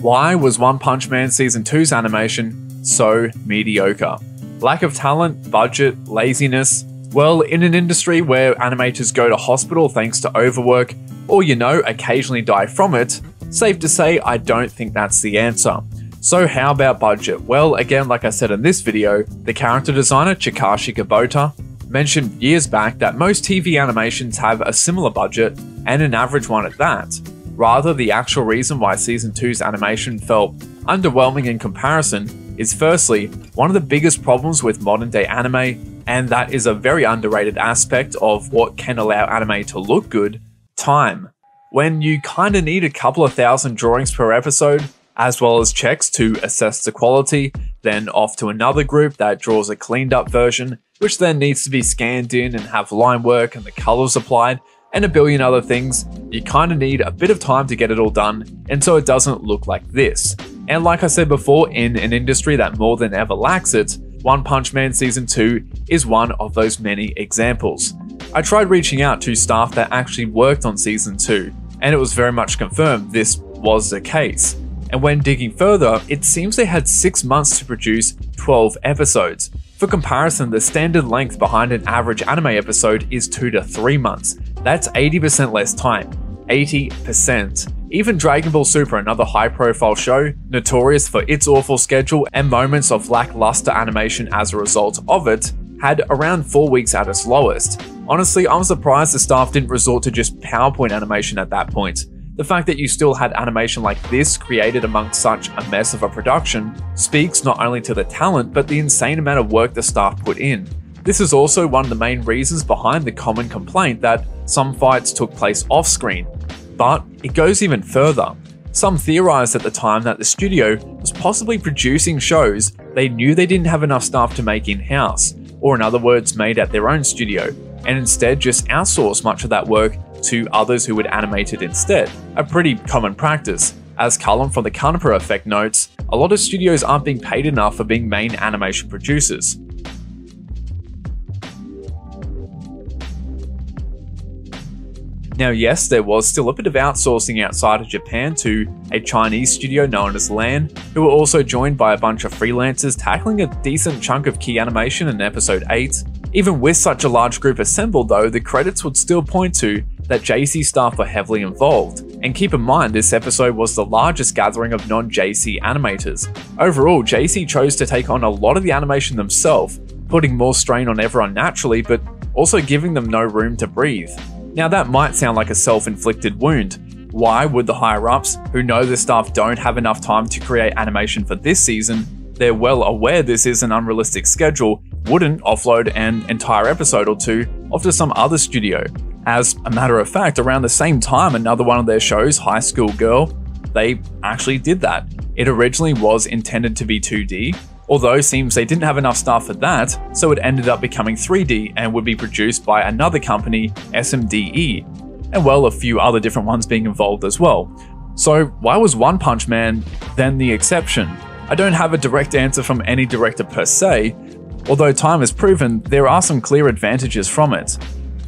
Why was One Punch Man Season 2's animation so mediocre? Lack of talent, budget, laziness? Well, in an industry where animators go to hospital thanks to overwork, or you know, occasionally die from it, safe to say I don't think that's the answer. So how about budget? Well, again, like I said in this video, the character designer Chikashi Kubota mentioned years back that most TV animations have a similar budget, and an average one at that. Rather, the actual reason why Season 2's animation felt underwhelming in comparison is firstly, one of the biggest problems with modern day anime, and that is a very underrated aspect of what can allow anime to look good time. When you kinda need a couple of thousand drawings per episode, as well as checks to assess the quality, then off to another group that draws a cleaned up version, which then needs to be scanned in and have line work and the colors applied, and a billion other things, you kinda need a bit of time to get it all done, and so it doesn't look like this. And like I said before, in an industry that more than ever lacks it, One Punch Man Season 2 is one of those many examples. I tried reaching out to staff that actually worked on Season 2, and it was very much confirmed this was the case. And when digging further, it seems they had 6 months to produce 12 episodes. For comparison, the standard length behind an average anime episode is 2 to 3 months. That's 80% less time. 80%. Even Dragon Ball Super, another high profile show, notorious for its awful schedule and moments of lackluster animation as a result of it, had around 4 weeks at its lowest. Honestly, I'm surprised the staff didn't resort to just PowerPoint animation at that point. The fact that you still had animation like this created amongst such a mess of a production speaks not only to the talent, but the insane amount of work the staff put in. This is also one of the main reasons behind the common complaint that some fights took place off screen. But it goes even further. Some theorized at the time that the studio was possibly producing shows they knew they didn't have enough staff to make in house, or in other words, made at their own studio, and instead just outsource much of that work to others who would animate it instead, a pretty common practice. As Cullen from the Canipa Effect notes, a lot of studios aren't being paid enough for being main animation producers. Now, yes, there was still a bit of outsourcing outside of Japan to a Chinese studio known as LAN, who were also joined by a bunch of freelancers tackling a decent chunk of key animation in episode 8. Even with such a large group assembled though, the credits would still point to that JC staff were heavily involved. And keep in mind, this episode was the largest gathering of non-JC animators. Overall, JC chose to take on a lot of the animation themselves, putting more strain on everyone naturally, but also giving them no room to breathe. Now, that might sound like a self inflicted wound. Why would the higher ups, who know the staff don't have enough time to create animation for this season, they're well aware this is an unrealistic schedule, wouldn't offload an entire episode or two off to some other studio? As a matter of fact, around the same time, another one of their shows, High School Girl, they actually did that. It originally was intended to be 2D, although seems they didn't have enough staff for that, so it ended up becoming 3D and would be produced by another company, SMDE, and well, a few other different ones being involved as well. So, why was One Punch Man then the exception? I don't have a direct answer from any director per se, although time has proven there are some clear advantages from it.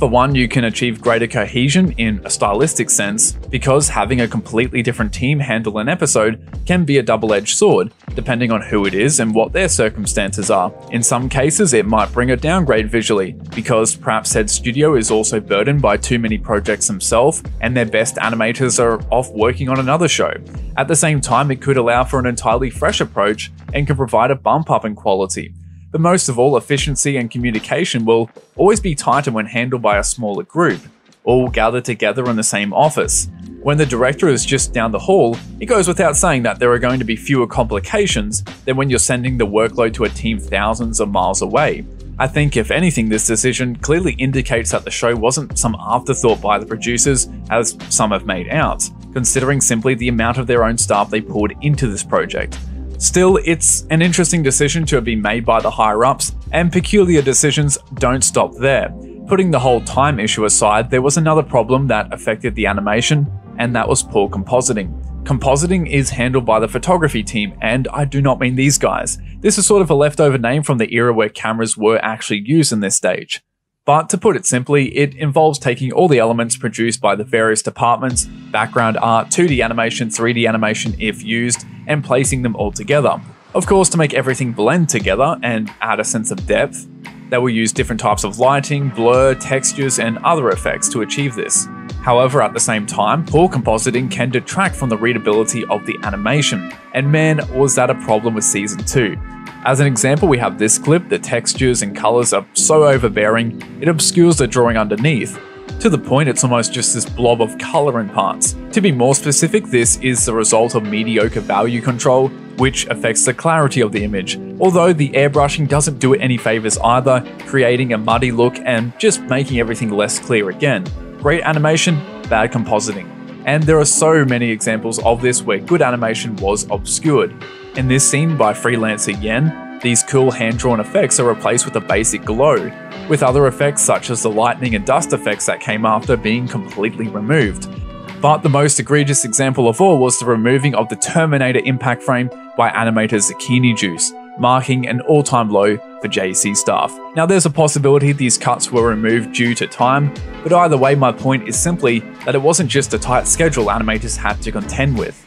For one, you can achieve greater cohesion in a stylistic sense, because having a completely different team handle an episode can be a double edged sword, depending on who it is and what their circumstances are. In some cases, it might bring a downgrade visually, because perhaps said studio is also burdened by too many projects themselves, and their best animators are off working on another show. At the same time, it could allow for an entirely fresh approach and can provide a bump up in quality. But most of all, efficiency and communication will always be tighter when handled by a smaller group, all gathered together in the same office. When the director is just down the hall, it goes without saying that there are going to be fewer complications than when you're sending the workload to a team thousands of miles away. I think, if anything, this decision clearly indicates that the show wasn't some afterthought by the producers, as some have made out, considering simply the amount of their own staff they poured into this project. Still, it's an interesting decision to have been made by the higher ups, and peculiar decisions don't stop there. Putting the whole time issue aside, there was another problem that affected the animation, and that was poor compositing. Compositing is handled by the photography team, and I do not mean these guys. This is sort of a leftover name from the era where cameras were actually used in this stage. But to put it simply, it involves taking all the elements produced by the various departments, background art, 2D animation, 3D animation if used, and placing them all together. Of course, to make everything blend together and add a sense of depth, they will use different types of lighting, blur, textures, and other effects to achieve this. However, at the same time, poor compositing can detract from the readability of the animation, and man, was that a problem with Season 2. As an example, we have this clip, the textures and colours are so overbearing, it obscures the drawing underneath. To the point, it's almost just this blob of colour in parts. To be more specific, this is the result of mediocre value control, which affects the clarity of the image, although the airbrushing doesn't do it any favours either, creating a muddy look and just making everything less clear again. Great animation, bad compositing. And there are so many examples of this where good animation was obscured. In this scene by freelancer Yen, these cool hand-drawn effects are replaced with a basic glow, with other effects such as the lightning and dust effects that came after being completely removed. But the most egregious example of all was the removing of the Terminator impact frame by animator Zucchini Juice, marking an all-time low for JC staff. Now there's a possibility these cuts were removed due to time, but either way my point is simply that it wasn't just a tight schedule animators had to contend with.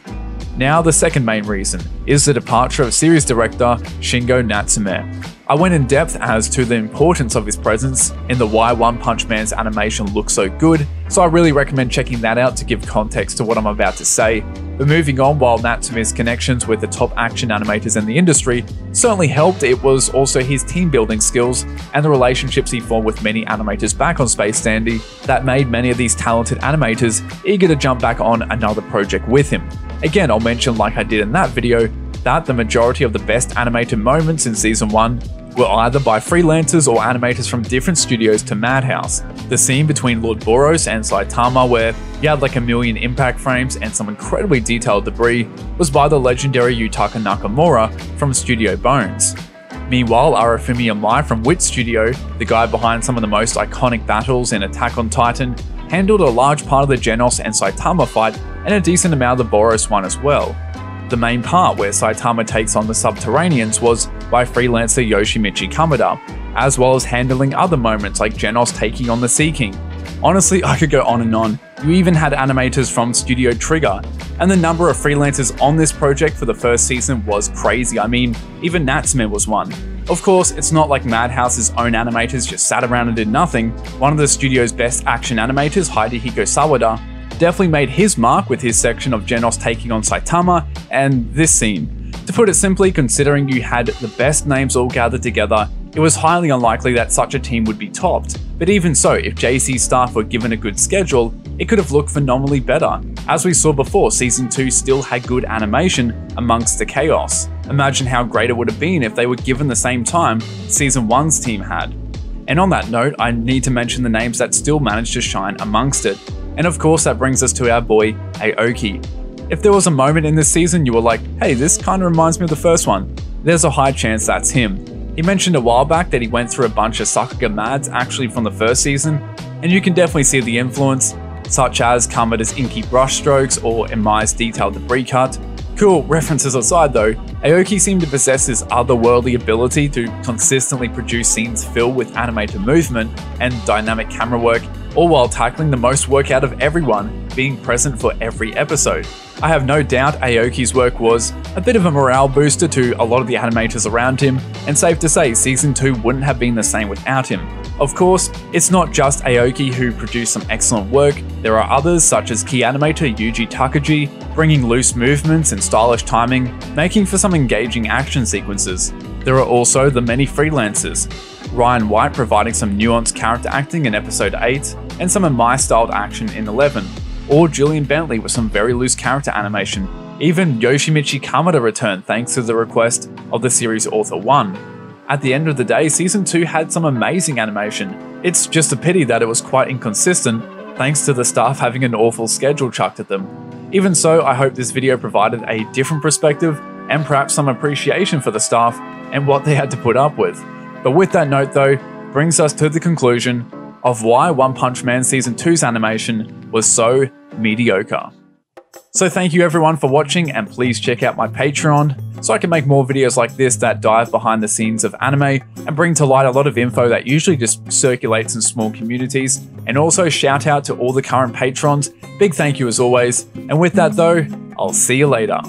Now, the second main reason is the departure of series director Shingo Natsume. I went in depth as to the importance of his presence in the why One Punch Man's animation looks so good, so I really recommend checking that out to give context to what I'm about to say. But moving on, while Natsume's connections with the top action animators in the industry certainly helped, it was also his team building skills and the relationships he formed with many animators back on Space Dandy that made many of these talented animators eager to jump back on another project with him. Again, I'll mention like I did in that video, that the majority of the best animated moments in Season 1 were either by freelancers or animators from different studios to Madhouse. The scene between Lord Boros and Saitama where you had like a million impact frames and some incredibly detailed debris was by the legendary Yutaka Nakamura from Studio Bones. Meanwhile, Arifumi Imai from Wit Studio, the guy behind some of the most iconic battles in Attack on Titan, handled a large part of the Genos and Saitama fight and a decent amount of the Boros one as well. The main part where Saitama takes on the Subterraneans was by freelancer Yoshimichi Kameda, as well as handling other moments like Genos taking on the Sea King. Honestly, I could go on and on. You even had animators from Studio Trigger, and the number of freelancers on this project for the first season was crazy. I mean, even Natsume was one. Of course, it's not like Madhouse's own animators just sat around and did nothing. One of the studio's best action animators, Hidehiko Sawada, definitely made his mark with his section of Genos taking on Saitama and this scene. To put it simply, considering you had the best names all gathered together, it was highly unlikely that such a team would be topped. But even so, if JC's staff were given a good schedule, it could have looked phenomenally better. As we saw before, Season 2 still had good animation amongst the chaos. Imagine how great it would have been if they were given the same time Season 1's team had. And on that note, I need to mention the names that still managed to shine amongst it. And of course, that brings us to our boy, Aoki. If there was a moment in this season you were like, hey, this kind of reminds me of the first one, there's a high chance that's him. He mentioned a while back that he went through a bunch of Sakuga Mads actually from the first season, and you can definitely see the influence, such as Kameda's inky brushstrokes or Imai's detailed debris cut. Cool, references aside though, Aoki seemed to possess this otherworldly ability to consistently produce scenes filled with animated movement and dynamic camera work all while tackling the most work out of everyone, being present for every episode. I have no doubt Aoki's work was a bit of a morale booster to a lot of the animators around him, and safe to say, Season 2 wouldn't have been the same without him. Of course, it's not just Aoki who produced some excellent work, there are others such as key animator Yuji Takagi, bringing loose movements and stylish timing, making for some engaging action sequences. There are also the many freelancers, Ryan White providing some nuanced character acting in episode 8, and some Imai styled action in 11, or Julian Bentley with some very loose character animation. Even Yoshimichi Kameda returned thanks to the request of the series author ONE. At the end of the day, Season 2 had some amazing animation. It's just a pity that it was quite inconsistent, thanks to the staff having an awful schedule chucked at them. Even so, I hope this video provided a different perspective and perhaps some appreciation for the staff and what they had to put up with. But with that note though, brings us to the conclusion of why One Punch Man Season 2's animation was so mediocre. So thank you everyone for watching and please check out my Patreon so I can make more videos like this that dive behind the scenes of anime and bring to light a lot of info that usually just circulates in small communities. And also shout out to all the current patrons. Big thank you as always. And with that though, I'll see you later.